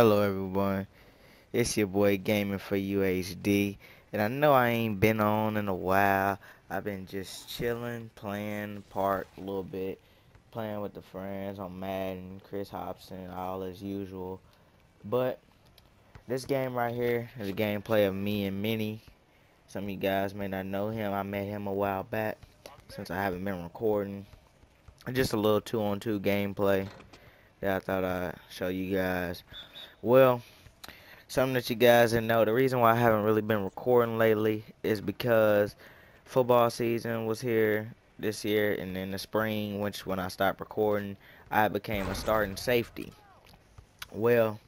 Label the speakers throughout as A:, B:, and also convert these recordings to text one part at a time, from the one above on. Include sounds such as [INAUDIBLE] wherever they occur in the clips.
A: Hello everyone, it's your boy Gaming for UHD, and I know I ain't been on in a while. I've been just chilling, playing park a little bit, playing with the friends on Madden, Chris Hobson, all as usual. But this game right here is a gameplay of me and Mini. Some of you guys may not know him. I met him a while back, since I haven't been recording. Just a little two-on-two 2 gameplay that I thought I'd show you guys. Well, something that you guys didn't know, the reason why I haven't really been recording lately is because football season was here this year and in the spring, which when I stopped recording, I became a starting safety. Well,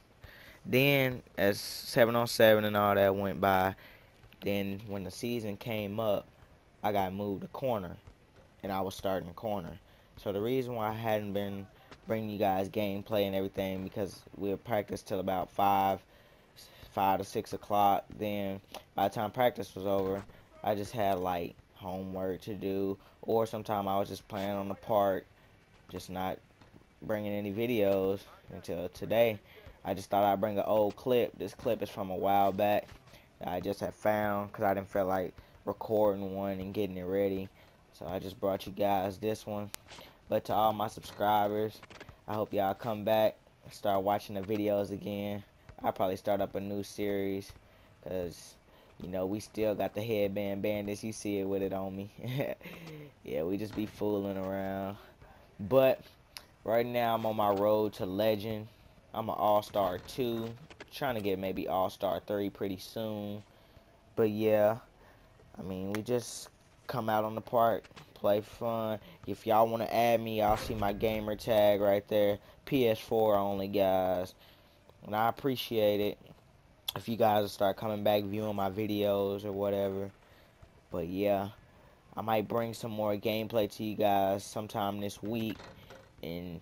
A: then as 7 on 7 and all that went by, then when the season came up, I got moved to corner and I was starting corner. So the reason why I hadn't been bringing you guys gameplay and everything because we'll practice till about five, five to six o'clock. Then by the time practice was over, I just had like homework to do, or sometime I was just playing on the park, just not bringing any videos until today. I just thought I'd bring an old clip. This clip is from a while back that I just had found because I didn't feel like recording one and getting it ready. So I just brought you guys this one. But to all my subscribers, I hope y'all come back start watching the videos again. I'll probably start up a new series because, you know, we still got the headband bandits. You see it with it on me. [LAUGHS] yeah, we just be fooling around. But right now I'm on my road to legend. I'm an all-star 2. Trying to get maybe all-star 3 pretty soon. But yeah, I mean, we just come out on the park, play fun. If y'all want to add me, y'all see my gamer tag right there. PS4 only, guys. And I appreciate it if you guys start coming back viewing my videos or whatever. But yeah, I might bring some more gameplay to you guys sometime this week. And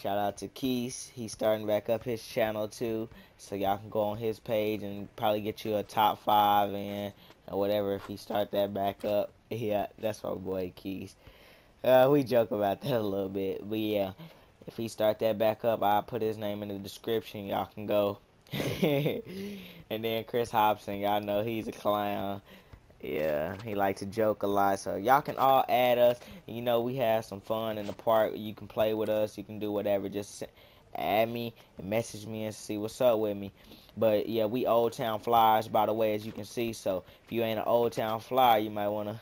A: shout out to Keys. He's starting back up his channel too. So y'all can go on his page and probably get you a top five and or whatever if he start that back up. [LAUGHS] Yeah, that's my boy Keys. Uh, we joke about that a little bit, but yeah, if he start that back up, I'll put his name in the description. Y'all can go. [LAUGHS] and then Chris Hobson, y'all know he's a clown. Yeah, he likes to joke a lot. So y'all can all add us. You know, we have some fun in the park. You can play with us. You can do whatever. Just add me and message me and see what's up with me. But yeah, we Old Town Flyers, by the way, as you can see. So if you ain't an Old Town Flyer, you might want to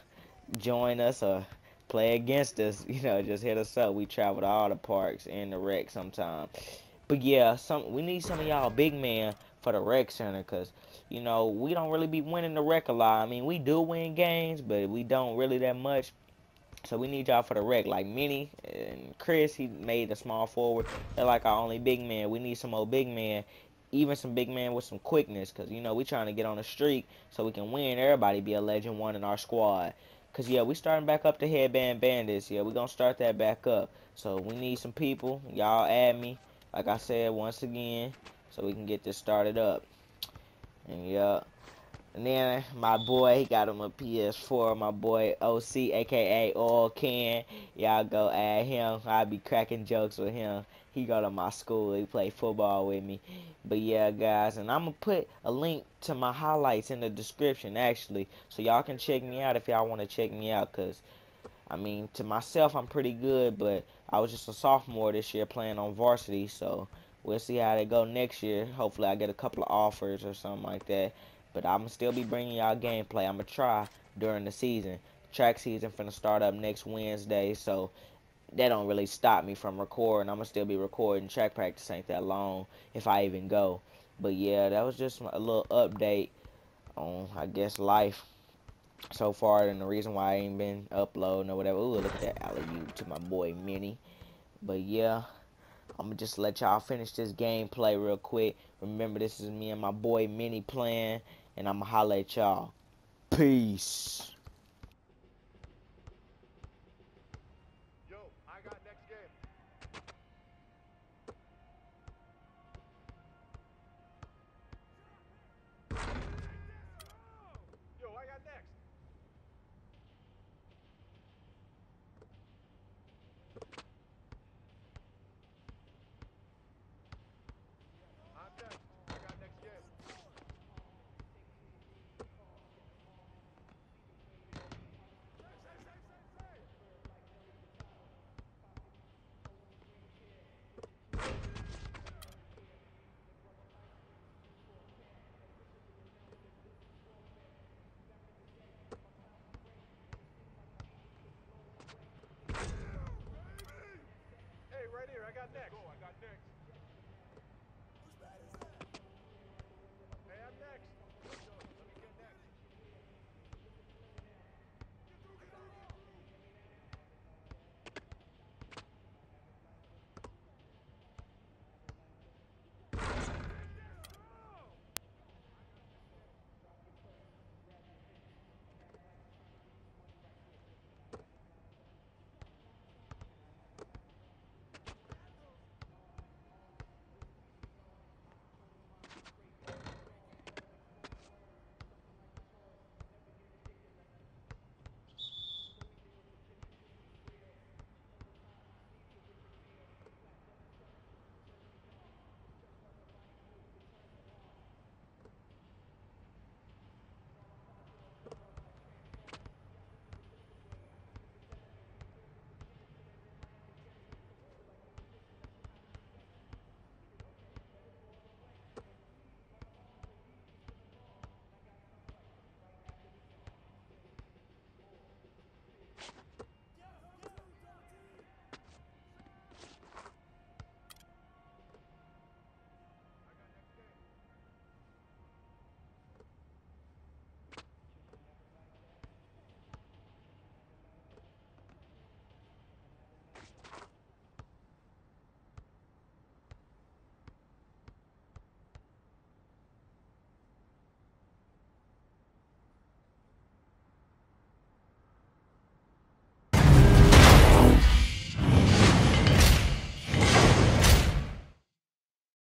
A: join us or play against us. [LAUGHS] You know, just hit us up. We travel to all the parks and the rec sometime. But yeah, some we need some of y'all big man for the rec center because you know we don't really be winning the rec a lot. I mean, we do win games, but we don't really that much. So we need y'all for the rec. Like Mini and Chris, he made a small forward. They're like our only big man. We need some old big man. Even some big man with some quickness. Because, you know, we trying to get on a streak so we can win. Everybody be a legend one in our squad. Because, yeah, we starting back up the headband bandits. Yeah, we to start that back up. So we need some people. Y'all add me. Like I said, once again. So we can get this started up. And, yeah. And then my boy, he got him a PS4. My boy OC, aka Oil Can. Y'all go add him. I be cracking jokes with him. He go to my school. He play football with me. But yeah, guys, and I'm gonna put a link to my highlights in the description actually, so y'all can check me out if y'all want to check me out. Cause I mean, to myself, I'm pretty good, but I was just a sophomore this year playing on varsity, so we'll see how they go next year. Hopefully, I get a couple of offers or something like that. But I'm still be bringing y'all gameplay. I'm to try during the season. Track season finna start up next Wednesday, so that don't really stop me from recording. I'm to still be recording. Track practice ain't that long if I even go. But yeah, that was just a little update on, I guess, life so far and the reason why I ain't been uploading or whatever. Ooh, look at that alley to my boy Mini. But yeah, I'm gonna just let y'all finish this gameplay real quick. Remember, this is me and my boy Mini playing and I'm going to holler at y'all. Peace. got next?